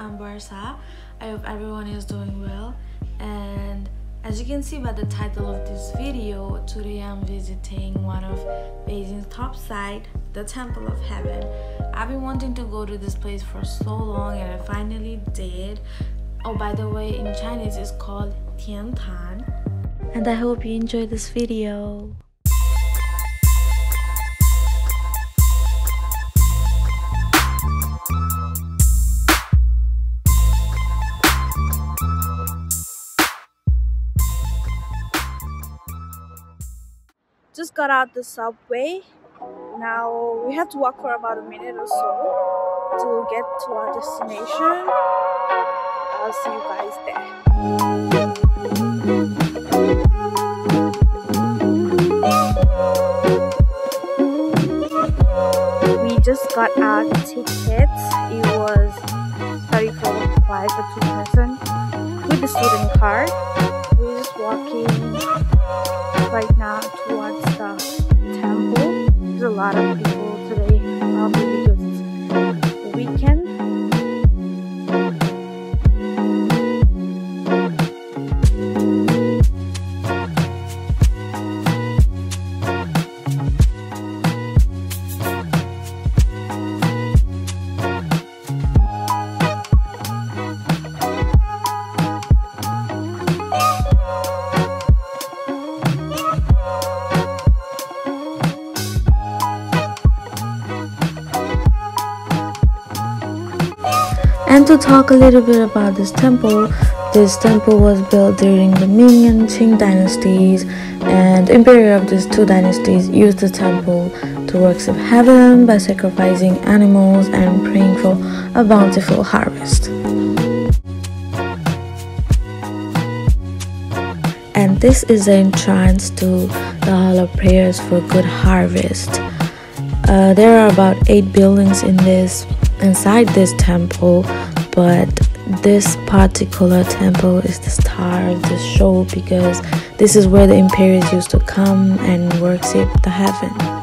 I'm Barsa. I hope everyone is doing well. And as you can see by the title of this video, today I'm visiting one of Beijing's top site, the Temple of Heaven. I've been wanting to go to this place for so long and I finally did. Oh, by the way, in Chinese it's called Tiantan. And I hope you enjoy this video. Just got out the subway. Now we have to walk for about a minute or so to get to our destination. I'll see you guys there. We just got our tickets. It was 34 5 for two person with the student card. We're just walking right now towards the temple. There's a lot of people today, And to talk a little bit about this temple, this temple was built during the Ming and Qing dynasties, and the of these two dynasties used the temple to worship heaven by sacrificing animals and praying for a bountiful harvest. And this is the entrance to the Hall of Prayers for Good Harvest. Uh, there are about eight buildings in this inside this temple, but this particular temple is the star of the show because this is where the imperials used to come and worship the heaven.